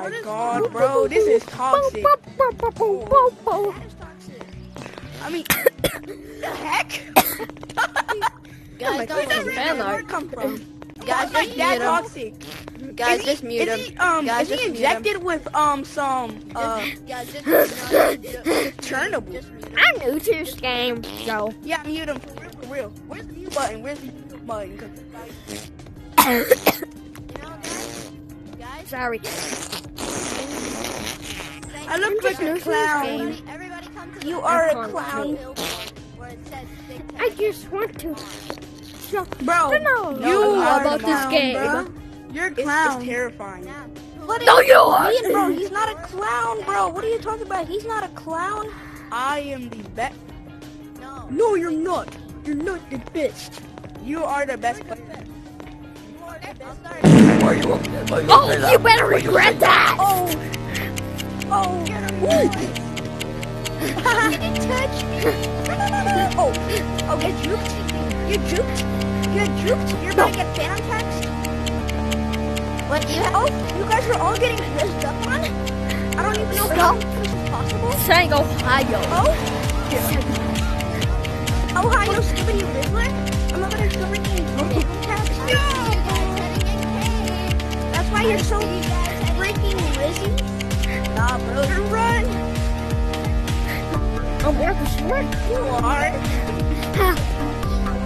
my god, bro, this is toxic. I mean, the heck? Guys, Where don't does listen. that word come from? Guys, like just that mute him. toxic. Guys, is just he, mute is him. He, um, Guys, is just he mute him. injected with um some uh Guys, just turnable? Just mute him. I'm new to this game, so. Yeah, mute him for real. For real. Where's the mute button? Where's the mute button? Sorry. I look like a new to this clown. everybody, everybody come to You are a clown. billboard where it says Big Ten. I just want to. Shut Bro, No, you are about the this game. bro. You're a clown. It's, terrifying. Now, No, you are. Ian, bro, he's not a clown, bro. What are you talking about? He's not a clown. I am the best. no. No, you're not. You're not the best. You are the best. player. Oh, you better regret that. Oh. Oh. You didn't touch me. oh. Oh, you juked? You juked? You juked? You're to get fan text? What do you have? Oh, you guys are all getting pissed up on? I don't even know how this is possible. Saying Ohio. Oh? Ohio Skibidi Riddler? You're so freaking Lizzie. Nah, bro, you run. I'm worth a sword. You are.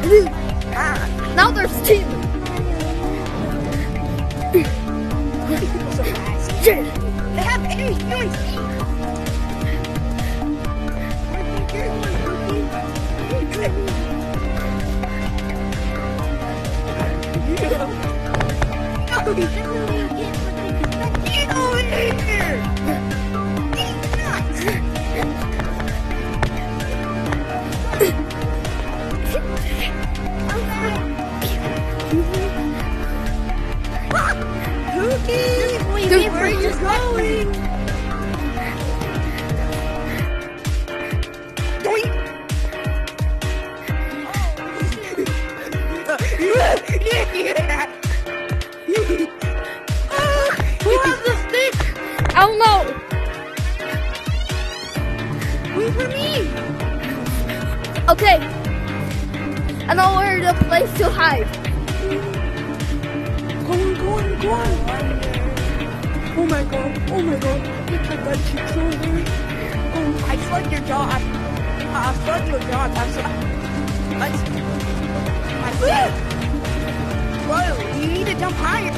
Now there's two. They have any feelings. Get going? Doink! Who has the stick? Oh no. Wait for me! Okay. I know where the place to hide. Go on, go on, go on! Oh my god, oh my god, I got you so there. Oh, I slugged your jaw. I, I slugged your jaw. I'm so. I, I said. Whoa, you need to jump higher.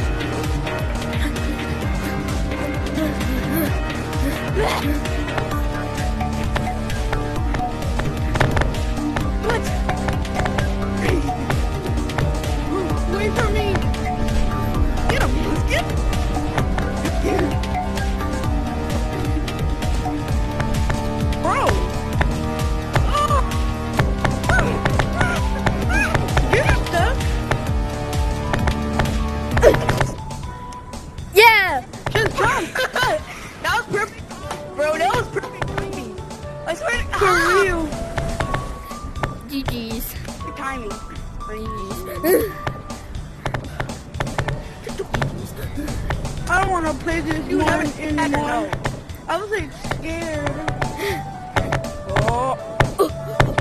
What? Good timing. I don't want to play this You haven't- anymore. I was like scared.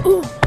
Oh.